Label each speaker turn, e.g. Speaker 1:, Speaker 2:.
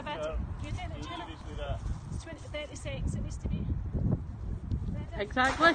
Speaker 1: a it? Do 20, 30 it needs to be.
Speaker 2: Exactly.